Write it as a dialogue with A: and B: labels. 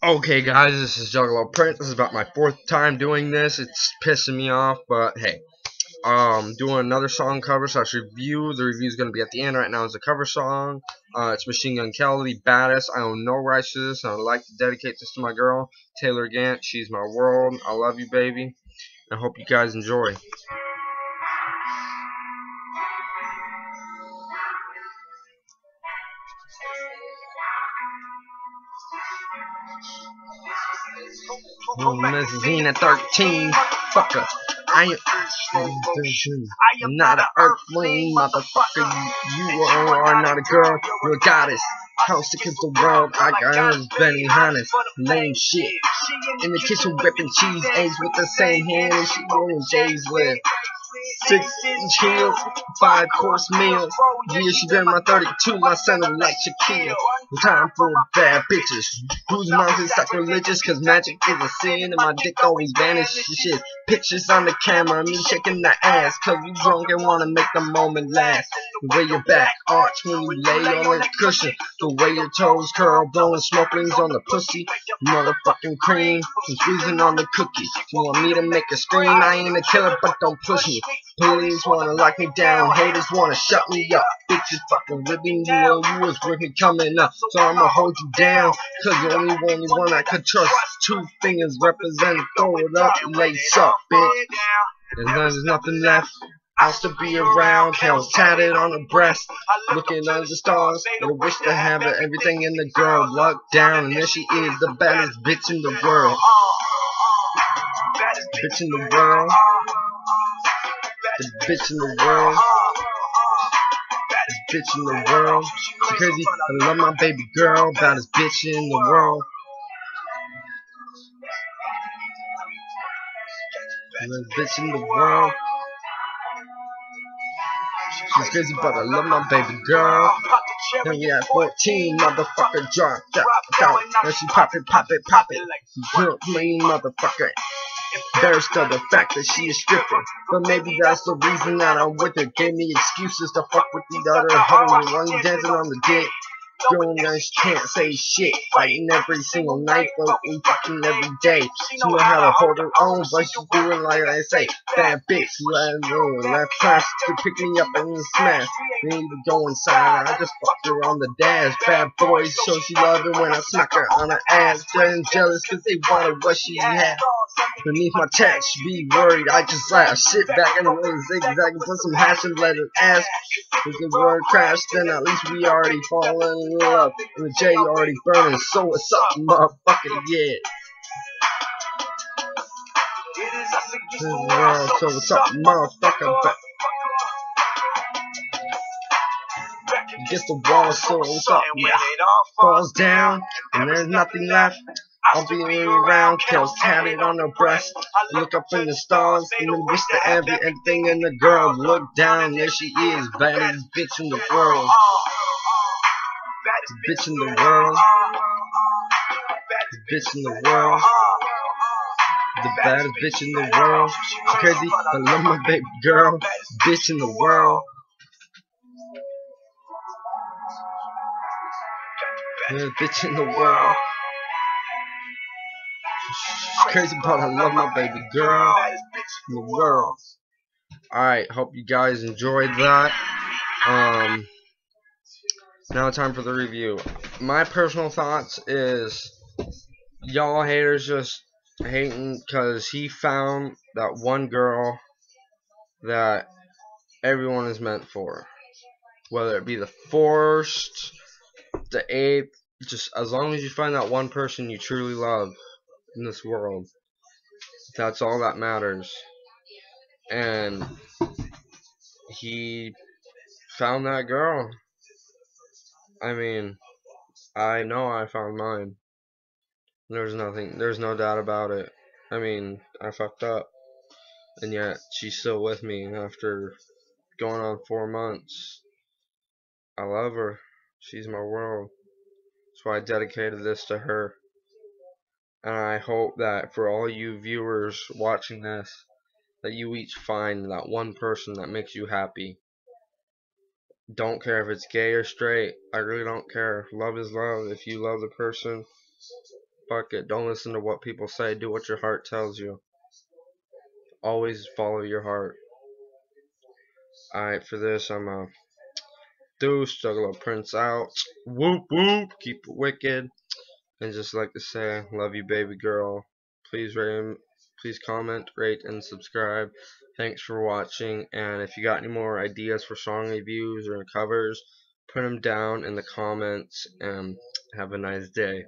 A: Okay, guys, this is Juggalo Prince. This is about my fourth time doing this. It's pissing me off, but hey. Um, doing another song cover slash review. The review is going to be at the end. Right now it's a cover song. Uh, it's Machine Gun Kelly, Baddest. I own no rights to this, and I'd like to dedicate this to my girl, Taylor Gant. She's my world. I love you, baby. I hope you guys enjoy. Magazine at 13, fucker. I am, I'm not an earthling, motherfucker. You, you are not a girl, you're a goddess. Sick is the world? I got her Benny Hannes. Lame shit. In the kitchen whipping cheese eggs with the same hand and she rolling Jay's with. Six inch heels, five course meals. Yeah, she been my 32, I sound like Shaquille. Time for bad bitches. Whose minds is sacrilegious, cause magic is a sin, and my dick always vanishes. Shit, pictures on the camera, me shaking the ass, cause you drunk and wanna make the moment last. The way your back arch when you lay on the cushion, the way your toes curl, blowing smoke rings on the pussy, motherfucking cream, squeezing on the cookie. You want me to make a scream? I ain't a killer, but don't push me. Police wanna lock me down, haters wanna shut me up. Bitches fucking ribbing you know you was with coming up. So I'ma hold you down, cause you're only only one I could trust. Two fingers represent, throw it up, lace up, bitch. And there's nothing left. I'll still be around, Kel's tatted on her breast, looking under the stars. I wish to have everything in the girl locked down, and there she is, the baddest bitch in the world. Bitch in the world. The bitch in the world. Bitch in the world. She crazy. I love my baby girl. Baddest bitch in the world. The bitch in the world. She's crazy, but I love my baby girl. Now we at 14, motherfucker, drop that down. Now she pop it, pop it, pop it. Good clean, motherfucker. There's still the fact that she is stripping. But maybe that's the reason that I'm with her. Gave me excuses to fuck with the other. While you dancing on the dick. Girl, guys can't say shit. Fighting every single night, we fucking every day. She know how to hold her own, but she doing like I say. Bad bitch, let her left class to pick me up and smash. Need to go inside, I just fucked her on the dash. Bad boys, so she love it when I smack her on her ass. Getting jealous cause they wanted what she had. Beneath my text, be worried, I just laugh. Sit back and the zigzag, put some hash and let it ask. If the word crash, then at least we already fallen in love. And the J already burning, so what's up, motherfucker, yeah. So what's up, motherfucker? Against the wall, so what's up? Yeah. Falls down, and there's nothing left. I'll be around, Kel's tatted on her breast. Look up in the stars, and then wish to every everything in the girl. Look down, there she is, baddest bitch in the world. Bitch in the world. Bitch in the world. The baddest bitch in the world. Crazy, I love my baby girl. Bitch in the world. The bitch in the world. Crazy, but I love my baby girl in the world. Alright, hope you guys enjoyed that. Um, now time for the review. My personal thoughts is y'all haters just hating because he found that one girl that everyone is meant for. Whether it be the first, the eighth, just as long as you find that one person you truly love in this world, that's all that matters. And he found that girl. I mean, I know I found mine. There's nothing, there's no doubt about it. I mean, I fucked up. And yet, she's still with me after going on four months. I love her. She's my world. That's why I dedicated this to her. And I hope that for all you viewers watching this, that you each find that one person that makes you happy. Don't care if it's gay or straight. I really don't care. Love is love. If you love the person, Fuck it. Don't listen to what people say. Do what your heart tells you. Always follow your heart. Alright, for this, I'm a deuce, Juggalo Prince out. Whoop whoop, keep it wicked. And just like to say, love you, baby girl. Please rate, please comment, rate, and subscribe. Thanks for watching. And if you got any more ideas for song reviews or covers, put them down in the comments. And have a nice day.